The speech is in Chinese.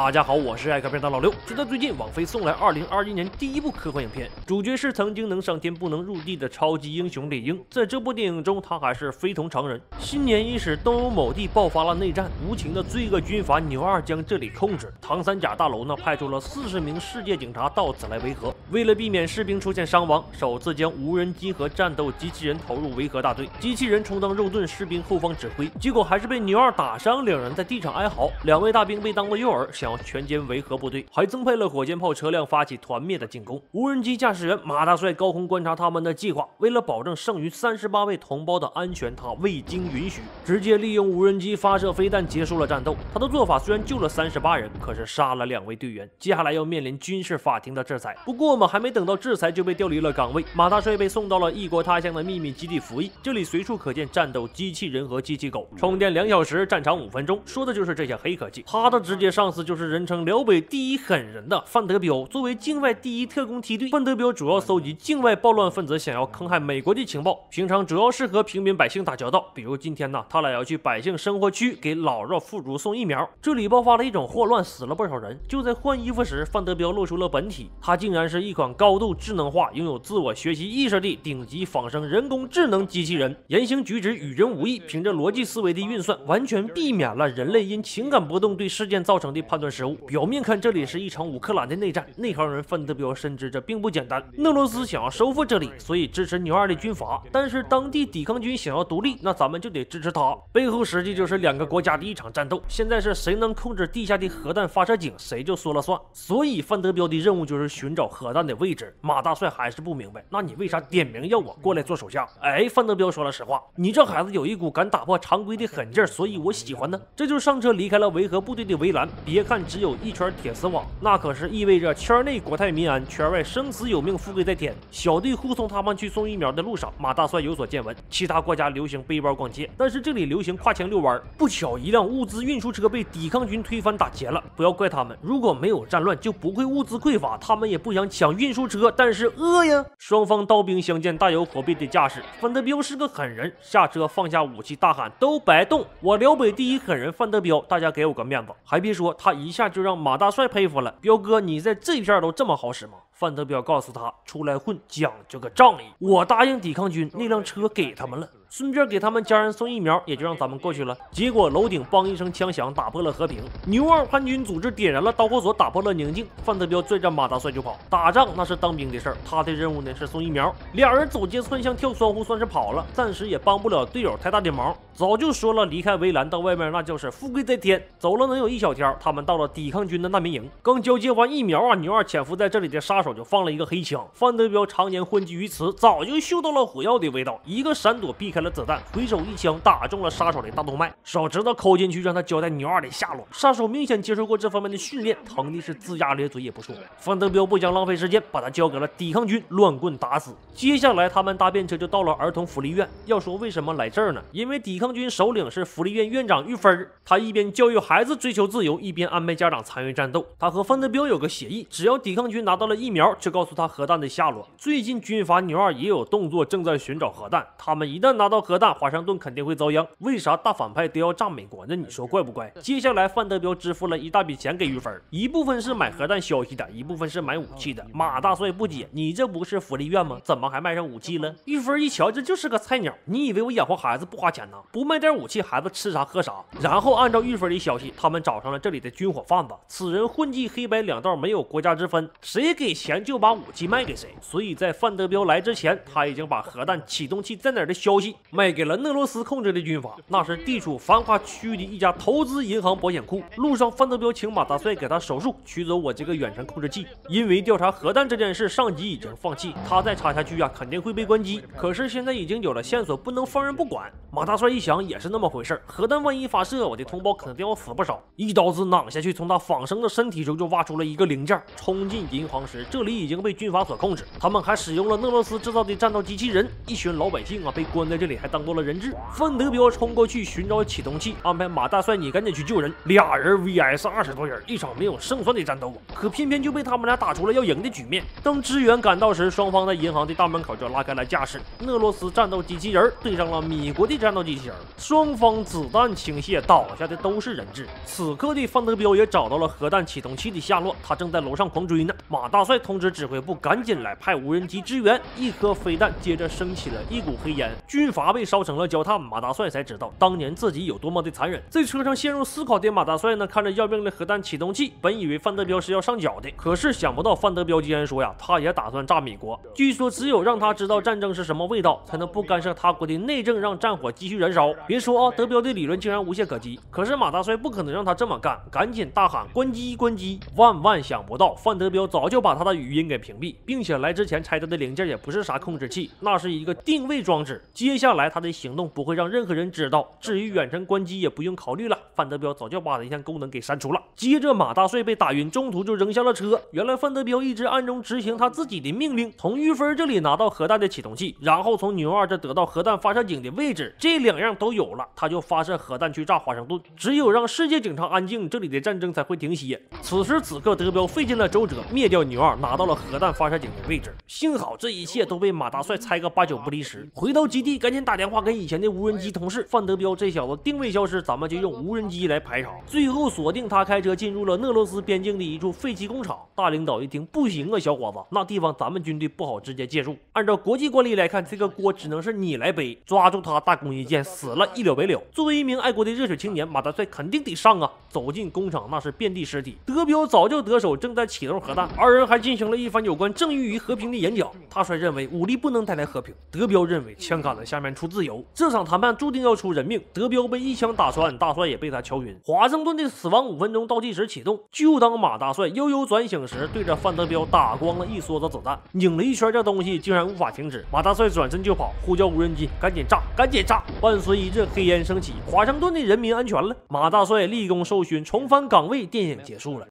大家好，我是爱看片的老刘。就在最近，网飞送来2021年第一部科幻影片，主角是曾经能上天不能入地的超级英雄猎鹰。在这部电影中，他还是非同常人。新年伊始，东欧某地爆发了内战，无情的罪恶军阀牛二将这里控制。唐三甲大楼呢，派出了四十名世界警察到此来维和。为了避免士兵出现伤亡，首次将无人机和战斗机器人投入维和大队，机器人充当肉盾，士兵后方指挥。结果还是被牛二打伤，两人在地上哀嚎。两位大兵被当作诱饵。想全歼维和部队，还增派了火箭炮车辆发起团灭的进攻。无人机驾驶员马大帅高空观察他们的计划，为了保证剩余三十八位同胞的安全，他未经允许直接利用无人机发射飞弹结束了战斗。他的做法虽然救了三十八人，可是杀了两位队员，接下来要面临军事法庭的制裁。不过我们还没等到制裁，就被调离了岗位。马大帅被送到了异国他乡的秘密基地服役，这里随处可见战斗机器人和机器狗，充电两小时，战场五分钟，说的就是这些黑科技。他的直接上司。就是是人称辽北第一狠人的范德彪。作为境外第一特工梯队，范德彪主要搜集境外暴乱分子想要坑害美国的情报，平常主要是和平民百姓打交道。比如今天呢，他俩要去百姓生活区给老弱妇孺送疫苗，这里爆发了一种霍乱，死了不少人。就在换衣服时，范德彪露出了本体，他竟然是一款高度智能化、拥有自我学习意识的顶级仿生人工智能机器人，言行举止与人无异，凭着逻辑思维的运算，完全避免了人类因情感波动对事件造成的。判断食物。表面看这里是一场乌克兰的内战，内行人范德彪深知这并不简单。俄罗斯想要收复这里，所以支持牛二的军阀。但是当地抵抗军想要独立，那咱们就得支持他。背后实际就是两个国家的一场战斗。现在是谁能控制地下的核弹发射井，谁就说了算。所以范德彪的任务就是寻找核弹的位置。马大帅还是不明白，那你为啥点名要我过来做手下？哎，范德彪说了实话，你这孩子有一股敢打破常规的狠劲儿，所以我喜欢呢。这就上车离开了维和部队的围栏，别。看看只有一圈铁丝网，那可是意味着圈内国泰民安，圈外生死有命，富贵在天。小弟护送他们去送疫苗的路上，马大帅有所见闻。其他国家流行背包逛街，但是这里流行跨墙遛弯。不巧，一辆物资运输车被抵抗军推翻打劫了。不要怪他们，如果没有战乱，就不会物资匮乏。他们也不想抢运输车，但是饿呀。双方刀兵相见，大有火备的架势。范德彪是个狠人，下车放下武器，大喊：“都白动！我辽北第一狠人范德彪，大家给我个面子。”还别说他。一下就让马大帅佩服了，彪哥，你在这片都这么好使吗？范德彪告诉他，出来混讲究个仗义，我答应抵抗军那辆车给他们了。顺便给他们家人送疫苗，也就让咱们过去了。结果楼顶梆一声枪响，打破了和平。牛二叛军组织点燃了导火索，打破了宁静。范德彪拽着马大帅就跑。打仗那是当兵的事儿，他的任务呢是送疫苗。俩人走街串巷跳窗户，算是跑了，暂时也帮不了队友太大的忙。早就说了，离开围栏到外面那就是富贵在天。走了能有一小天，他们到了抵抗军的难民营。刚交接完疫苗啊，牛二潜伏在这里的杀手就放了一个黑枪。范德彪常年混迹于此，早就嗅到了火药的味道，一个闪躲避开开了子弹，回手。一枪打中了杀手的大动脉，手指头抠进去，让他交代牛二的下落。杀手明显接受过这方面的训练，疼的是龇牙咧嘴也不说。范德彪不想浪费时间，把他交给了抵抗军，乱棍打死。接下来他们搭便车就到了儿童福利院。要说为什么来这儿呢？因为抵抗军首领是福利院院长玉芬他一边教育孩子追求自由，一边安排家长参与战斗。他和范德彪有个协议，只要抵抗军拿到了疫苗，就告诉他核弹的下落。最近军阀牛二也有动作，正在寻找核弹。他们一旦拿到核弹，华盛顿。肯定会遭殃。为啥大反派都要炸美国呢？你说怪不怪？接下来范德彪支付了一大笔钱给玉芬，一部分是买核弹消息的，一部分是买武器的。马大帅不解，你这不是福利院吗？怎么还卖上武器了？玉芬一瞧，这就是个菜鸟。你以为我养活孩子不花钱呢？不卖点武器，孩子吃啥喝啥？然后按照玉芬的消息，他们找上了这里的军火贩子。此人混迹黑白两道，没有国家之分，谁给钱就把武器卖给谁。所以在范德彪来之前，他已经把核弹启动器在哪儿的消息卖给了俄罗斯控制的军阀，那是地处繁华区域的一家投资银行保险库。路上，范德彪请马大帅给他手术，取走我这个远程控制器。因为调查核弹这件事，上级已经放弃，他再查下去啊，肯定会被关机。可是现在已经有了线索，不能放任不管。马大帅一想，也是那么回事核弹万一发射，我的同胞肯定要死不少。一刀子攮下去，从他仿生的身体中就挖出了一个零件。冲进银行时，这里已经被军阀所控制，他们还使用了俄罗斯制造的战斗机器人。一群老百姓啊，被关在这里。还当多了人质。范德彪冲过去寻找启动器，安排马大帅你赶紧去救人。俩人 vs 二十多人，一场没有胜算的战斗。可偏偏就被他们俩打出了要赢的局面。当支援赶到时，双方在银行的大门口就拉开了架势。俄罗斯战斗机器人对上了米国的战斗机器人，双方子弹倾泻，倒下的都是人质。此刻的范德彪也找到了核弹启动器的下落，他正在楼上狂追呢。马大帅通知指挥部赶紧来派无人机支援。一颗飞弹接着升起了一股黑烟，军阀被烧成了焦炭。马大帅才知道当年自己有多么的残忍。在车上陷入思考的马大帅呢，看着要命的核弹启动器，本以为范德彪是要上缴的，可是想不到范德彪竟然说呀，他也打算炸美国。据说只有让他知道战争是什么味道，才能不干涉他国的内政，让战火继续燃烧。别说啊，德彪的理论竟然无懈可击。可是马大帅不可能让他这么干，赶紧大喊关机关机。万万想不到，范德彪早就把他的语音给屏蔽，并且来之前拆掉的零件也不是啥控制器，那是一个定位装置。接下下来他的行动不会让任何人知道。至于远程关机也不用考虑了，范德彪早就把那项功能给删除了。接着马大帅被打晕，中途就扔下了车。原来范德彪一直暗中执行他自己的命令，从玉芬这里拿到核弹的启动器，然后从牛二这得到核弹发射井的位置，这两样都有了，他就发射核弹去炸华盛顿。只有让世界警察安静，这里的战争才会停歇。此时此刻，德彪费尽了周折，灭掉牛二，拿到了核弹发射井的位置。幸好这一切都被马大帅猜个八九不离十。回到基地，赶紧打电话给以前的无人机同事范德彪，这小子定位消失，咱们就用无人机来排查。最后锁定他开车进入了俄罗斯边境的一处废弃工厂。大领导一听，不行啊，小伙子，那地方咱们军队不好直接介入。按照国际惯例来看，这个锅只能是你来背。抓住他，大功一件，死了一了百了。作为一名爱国的热血青年，马大帅肯定得上啊！走进工厂，那是遍地尸体。德彪早就得手，正在启动核弹。二人还进行了一番有关正义与和平的演讲。大帅认为武力不能带来和平，德彪认为枪杆子下面出自由。这场谈判注定要出人命。德彪被一枪打穿，大帅也被他敲晕。华盛顿的死亡五分钟倒计时启动。就当马大帅悠悠转醒时，对着范德彪打光了一梭子子弹，拧了一圈，这东西竟然无法停止。马大帅转身就跑，呼叫无人机，赶紧炸，赶紧炸！伴随一阵黑烟升起，华盛顿的人民安全了。马大帅立功受勋，重返岗位，电影结束了。